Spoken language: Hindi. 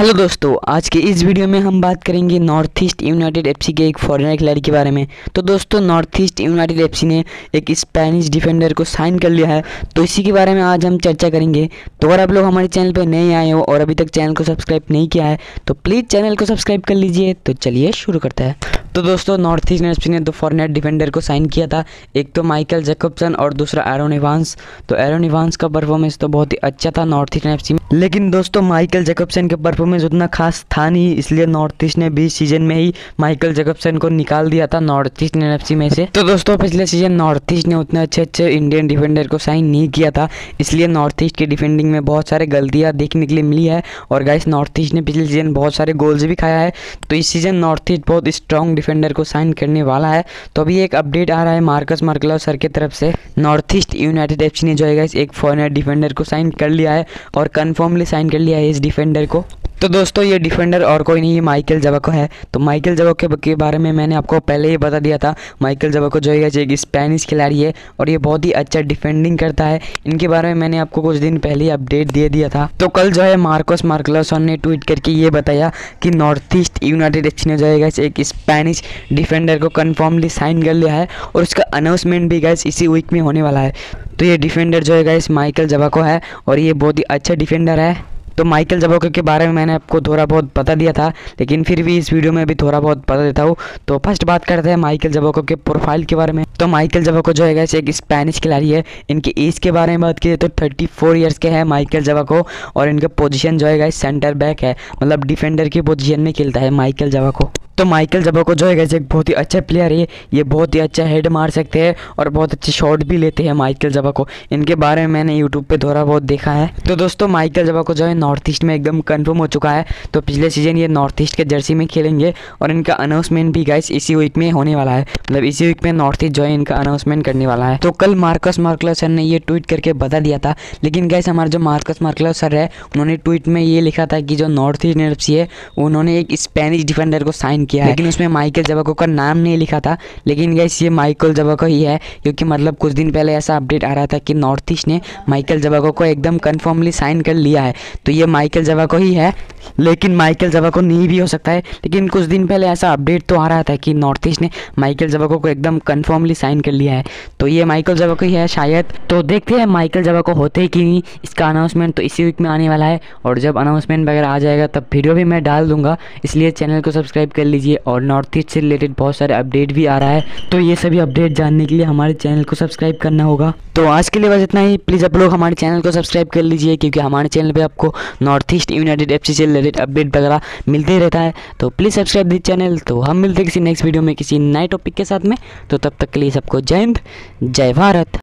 हेलो दोस्तों, आज के इस वीडियो में हम बात करेंगे नॉर्थ ईस्ट यूनाइटेड एफसी के एक फॉरेनर खिलाड़ी के बारे में। तो दोस्तों नॉर्थ ईस्ट यूनाइटेड एफसी ने एक स्पेनिश डिफेंडर को साइन कर लिया है। तो इसी के बारे में आज हम चर्चा करेंगे। तो अगर आप लोग हमारे चैनल पर नए आए हो और अभी तक चैनल को सब्सक्राइब नहीं किया है तो प्लीज़ चैनल को सब्सक्राइब कर लीजिए। तो चलिए शुरू करता हैं। तो दोस्तों नॉर्थ ईस्ट एफ़ ने दो फॉरनेट डिफेंडर को साइन किया था। एक तो माइकल जैकबसन और दूसरा एरोन इवांस तो एरोन इवांस का परफॉर्मेंस तो बहुत ही अच्छा था नॉर्थ ईस्ट एफ़ में। लेकिन दोस्तों माइकल जैकबसन का परफॉर्मेंस उतना खास था नहीं, इसलिए नॉर्थ ईस्ट ने बीस सीज़न में ही माइकल जैकबसन को निकाल दिया था नॉर्थ ईस्ट एफ़ में से। तो दोस्तों, पिछले सीज़न नॉर्थ ईस्ट ने उतने अच्छे अच्छे इंडियन डिफेंडर को साइन नहीं किया था। इसलिए नॉर्थ ईस्ट की डिफेंडिंग में बहुत सारे गलतियाँ देखने के लिए मिली है। और गाइस नॉर्थ ईस्ट ने पिछले सीज़न बहुत सारे गोल्स भी खाया है। तो इस सीज़न नॉर्थ ईस्ट बहुत स्ट्रॉन्ग डिफेंडर को साइन करने वाला है। तो अभी एक अपडेट आ रहा है मार्कस मार्कलो सर की तरफ़ से। नॉर्थ ईस्ट यूनाइटेड एफ़ ने जो है एक फॉरनर डिफेंडर को साइन कर लिया है और कन्फर्मली साइन कर लिया है इस डिफेंडर को। तो दोस्तों, ये डिफेंडर और कोई नहीं है माइकल जबको है। तो माइकल जबको के बारे में मैंने आपको पहले ही बता दिया था। माइकल जबको जो है एक स्पेनिश खिलाड़ी है और ये बहुत ही अच्छा डिफेंडिंग करता है। इनके बारे में मैंने आपको कुछ दिन पहले ही अपडेट दे दिया था। तो कल जो है मार्कोस मार्कलोसन ने ट्वीट करके ये बताया कि नॉर्थ ईस्ट यूनाइटेड एफ़ ने जो है एक स्पेनिश डिफेंडर को कन्फर्मली साइन कर लिया है और उसका अनाउंसमेंट भी गैस इसी वीक में होने वाला है। तो ये डिफेंडर जो है गैस माइकल जबाको है और ये बहुत ही अच्छा डिफेंडर है। तो माइकल जबोके के बारे में मैंने आपको थोड़ा बहुत पता दिया था, लेकिन फिर भी इस वीडियो में भी थोड़ा बहुत पता देता हूँ। तो फ़र्स्ट बात करते हैं माइकल जबोको के प्रोफ़ाइल के बारे में। तो माइकल जबोको जो है एक स्पेनिश खिलाड़ी है। इनके एज के बारे में बात की तो थर्टी फोर ईयर्स के हैं माइकल जवाको और इनका पोजिशन जो है सेंटर बैक है। मतलब डिफेंडर की पोजिशन में खेलता है माइकल जबोको तो माइकल जबोको जो है एक बहुत ही अच्छा प्लेयर है ये। बहुत ही अच्छा हेड मार सकते हैं और बहुत अच्छे शॉट भी लेते हैं माइकल जबोको इनके बारे में मैंने यूट्यूब पे थोड़ा बहुत देखा है। तो दोस्तों, माइकल जबोको जो है नॉर्थ ईस्ट में एकदम कन्फर्म हो चुका है। तो पिछले सीज़न ये नॉर्थ ईस्ट के जर्सी में खेलेंगे और इनका अनाउंसमेंट भी गाइस इसी वीक में होने वाला है। मतलब इसी वीक में नॉर्थ ईस्ट जो है इनका अनाउंसमेंट करने वाला है। तो कल मार्कस मार्कलर सर ने ये ट्वीट करके बता दिया था। लेकिन गैस हमारे जो मार्कस मार्कलर सर है, उन्होंने ट्वीट में ये लिखा था कि जो नॉर्थ ईस्ट एफ़ है, उन्होंने एक स्पेनिश डिफेंडर को साइन किया है। लेकिन उसमें माइकल जबाको का नाम नहीं लिखा था। लेकिन गैस ये माइकल जबाको ही है, क्योंकि मतलब कुछ दिन पहले ऐसा अपडेट आ रहा था कि नॉर्थ ईस्ट ने माइकल जबाको को एकदम कन्फर्मली साइन कर लिया है। तो ये माइकल जबाको ही है। लेकिन माइकल जबा को नहीं भी हो सकता है। लेकिन कुछ दिन पहले ऐसा अपडेट तो आ रहा था कि नॉर्थ ईस्ट ने माइकल जबाको को एकदम कन्फर्मली साइन कर लिया है। तो ये माइकल जबाको ही है शायद। तो देखते हैं माइकल जबाको होते कि नहीं। इसका अनाउंसमेंट तो इसी वीक में आने वाला है। और जब अनाउंसमेंट वगैरह आ जाएगा, तब वीडियो भी मैं डाल दूँगा। इसलिए चैनल को सब्सक्राइब कर लीजिए। और नॉर्थ ईस्ट से रिलेटेड बहुत सारे अपडेट भी आ रहा है। तो ये सभी अपडेट जानने के लिए हमारे चैनल को सब्सक्राइब करना होगा। तो आज के लिए बस इतना ही। प्लीज़ आप लोग हमारे चैनल को सब्सक्राइब कर लीजिए, क्योंकि हमारे चैनल पर आपको नॉर्थ ईस्ट यूनाइटेड एफ़ से रिलेटेड अपडेट वगैरह मिलते रहता है। तो प्लीज़ सब्सक्राइब दिस चैनल तो हम मिलते हैं किसी नेक्स्ट वीडियो में किसी नए टॉपिक के साथ में। तो तब तक के लिए सबको जय हिंद, जय भारत।